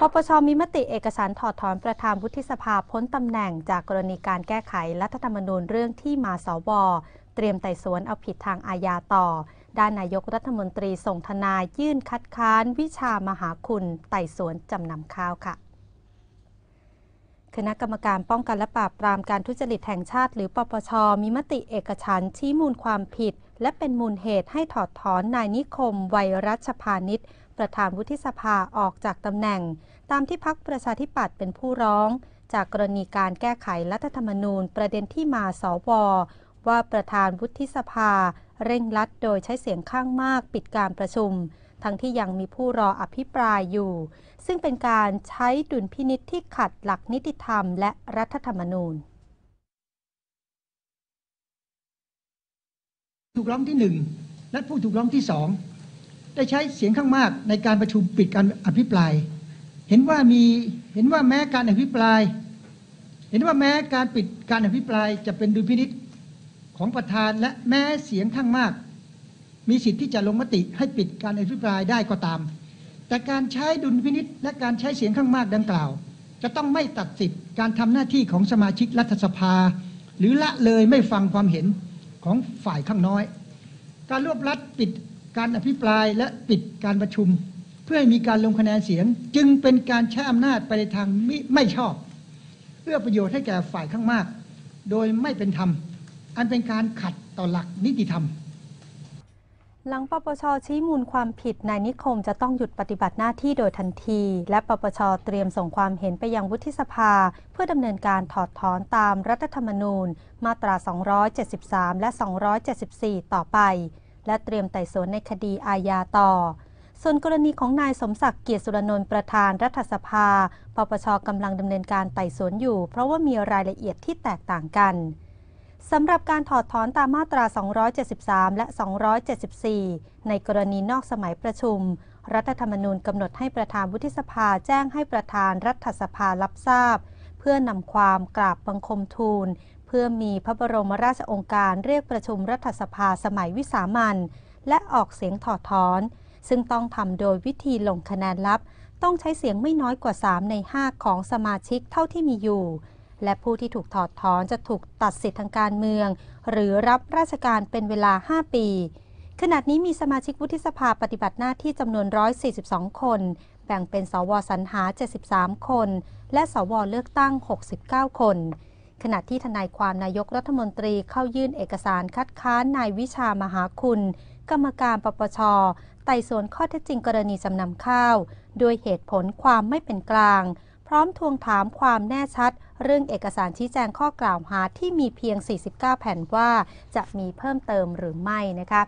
ปปชมีมติเอกสารถอดถอนประธานวุฒิสภาพ้นตำแหน่งจากกรณีการแก้ไขรัฐธรรมนูญเรื่องที่มาสวเตรียมไต่สวนเอาผิดทางอาญาต่อ ด้านนายกรัฐมนตรีส่งทนายยื่นคัดค้านวิชามหาคุณไต่สวนจำนำข้าวค่ะคณะกรรมการป้องกันและปราบปรามการทุจริตแห่งชาติ หรือปปช มีมติเอกฉันชี้มูลความผิด และเป็นมูลเหตุให้ถอดถอนนายนิคม ไวยรัชพานิช ประธานวุฒิสภาออกจากตำแหน่ง ตามที่พักประชาธิปัตย์เป็นผู้ร้อง จากกรณีการแก้ไขรัฐธรรมนูญประเด็นที่มาสวว่าประธานวุฒิสภา เร่งรัดโดยใช้เสียงข้างมากปิดการประชุม ทั้งที่ยังมีผู้รออภิปรายอยู่ ซึ่งเป็นการใช้ดุลพินิษที่ขัดหลักนิติธรรมและรัฐธรรมนูญถูกร้องที่หนึ่งและผู้ถูกร้องที่สอง ได้ใช้เสียงข้างมากในการประชุมปิดการอภิปราย เห็นว่ามีเห็นว่าแม้การอภิปราย เห็นว่าแม้การปิดการอภิปรายจะเป็นดุลพินิษของประธานและแม้เสียงข้างมาก มีสิทธิ์ที่จะลงมติให้ปิดการอภิปรายได้ก็ตาม แต่การใช้ดุลพินิษและการใช้เสียงข้างมากดังกล่าว จะต้องไม่ตัดสิทธิ์การทำหน้าที่ของสมาชิกรัฐสภา หรือละเลยไม่ฟังความเห็นของฝ่ายข้างน้อย การรวบรัดปิด การอภิปรายและปิดการประชุม เพื่อให้มีการลงคะแนนเสียง จึงเป็นการใช้อำนาจไปในทางมิไม่ชอบ เพื่อประโยชน์ให้แก่ฝ่ายข้างมาก โดยไม่เป็นธรรม อันเป็นการขัดต่อหลักนิติธรรมหลังปปชชี้มูลความผิดนายนิคมจะต้องหยุดปฏิบัติหน้าที่โดยทันที และปปชเตรียมส่งความเห็นไปยังวุฒิสภา เพื่อดำเนินการถอดถอนตามรัฐธรรมนูญ มาตรา 273 และ 274 ต่อไป และเตรียมไต่สวนในคดีอาญาต่อ ส่วนกรณีของนายสมศักดิ์เกียรติสุรนนท์ประธานรัฐสภา ปปชกำลังดำเนินการไต่สวนอยู่ เพราะว่ามีรายละเอียดที่แตกต่างกันสำหรับการถอดถอนตามมาตรา 273 และ 274 ในกรณีนอกสมัยประชุม รัฐธรรมนูญกำหนดให้ประธานวุฒิสภาแจ้งให้ประธานรัฐสภารับทราบ พื่อนำความกราบบังคมทูล เพื่อมีพระบรมราชองค์การเรียกประชุมรัฐสภาสมัยวิสามันและออกเสียงถอดถอน ซึ่งต้องทำโดยวิธีลงคะแนนลับ ต้องใช้เสียงไม่น้อยกว่า 3 ใน 5 ของสมาชิกเท่าที่มีอยู่ และผู้ที่ถูกถอดถอนจะถูกตัดสิทธิทางการเมือง หรือรับราชการเป็นเวลา 5 ปีขณะนี้มีสมาชิกวุฒิสภาปฏิบัติหน้าที่จำนวน 142 คน แบ่งเป็นสวสรรหา 73 คน และสวเลือกตั้ง 69 คน ขณะที่ทนายความนายกรัฐมนตรีเข้ายื่นเอกสารคัดค้านนายวิชามหาคุณ กรรมการปปชไต่สวนข้อเท็จจริงกรณีจำนำข้าวด้วยเหตุผลความไม่เป็นกลาง พร้อมทวงถามความแน่ชัด เรื่องเอกสารชี้แจงข้อกล่าวหาที่มีเพียง 49 แผ่นว่าจะมีเพิ่มเติมหรือไม่นะคะ